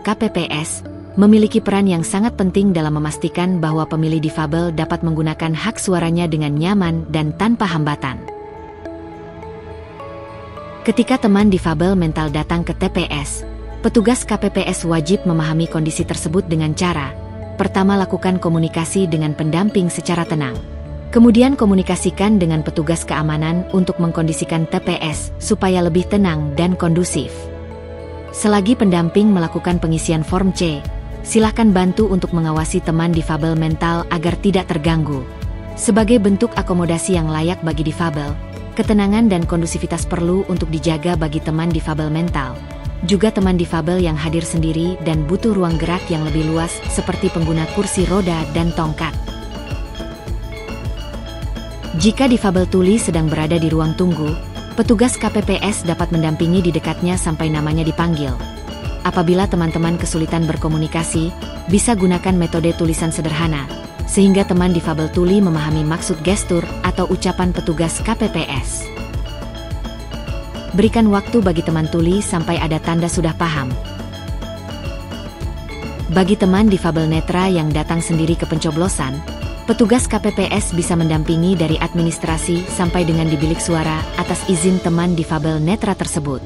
KPPS, memiliki peran yang sangat penting dalam memastikan bahwa pemilih difabel dapat menggunakan hak suaranya dengan nyaman dan tanpa hambatan. Ketika teman difabel mental datang ke TPS, petugas KPPS wajib memahami kondisi tersebut dengan cara Pertama lakukan komunikasi dengan pendamping secara tenang. Kemudian komunikasikan dengan petugas keamanan untuk mengkondisikan TPS supaya lebih tenang dan kondusif. Selagi pendamping melakukan pengisian form C, silahkan bantu untuk mengawasi teman difabel mental agar tidak terganggu. Sebagai bentuk akomodasi yang layak bagi difabel, ketenangan dan kondusivitas perlu untuk dijaga bagi teman difabel mental. Juga teman difabel yang hadir sendiri dan butuh ruang gerak yang lebih luas seperti pengguna kursi roda dan tongkat. Jika difabel tuli sedang berada di ruang tunggu, petugas KPPS dapat mendampingi di dekatnya sampai namanya dipanggil. Apabila teman-teman kesulitan berkomunikasi, bisa gunakan metode tulisan sederhana, sehingga teman difabel tuli memahami maksud gestur atau ucapan petugas KPPS. Berikan waktu bagi teman tuli sampai ada tanda sudah paham. Bagi teman difabel netra yang datang sendiri ke pencoblosan, Petugas KPPS bisa mendampingi dari administrasi sampai dengan di bilik suara atas izin teman difabel netra tersebut.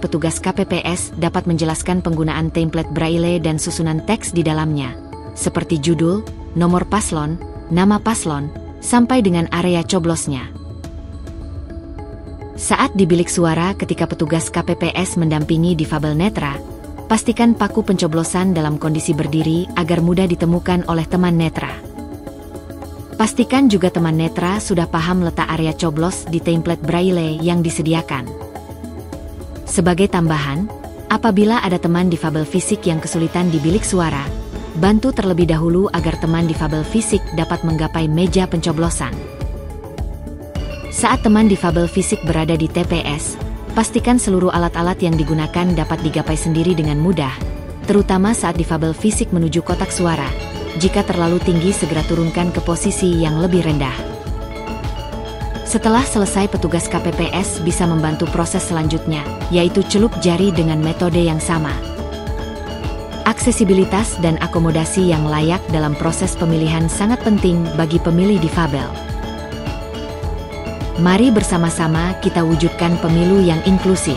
Petugas KPPS dapat menjelaskan penggunaan template braille dan susunan teks di dalamnya, seperti judul, nomor paslon, nama paslon, sampai dengan area coblosnya. Saat di bilik suara ketika petugas KPPS mendampingi difabel netra, pastikan paku pencoblosan dalam kondisi berdiri agar mudah ditemukan oleh teman netra. Pastikan juga teman netra sudah paham letak area coblos di template braille yang disediakan. Sebagai tambahan, apabila ada teman difabel fisik yang kesulitan di bilik suara, bantu terlebih dahulu agar teman difabel fisik dapat menggapai meja pencoblosan. Saat teman difabel fisik berada di TPS, pastikan seluruh alat-alat yang digunakan dapat digapai sendiri dengan mudah, terutama saat difabel fisik menuju kotak suara, jika terlalu tinggi segera turunkan ke posisi yang lebih rendah. Setelah selesai petugas KPPS bisa membantu proses selanjutnya, yaitu celup jari dengan metode yang sama. Aksesibilitas dan akomodasi yang layak dalam proses pemilihan sangat penting bagi pemilih difabel. Mari bersama-sama kita wujudkan pemilu yang inklusif.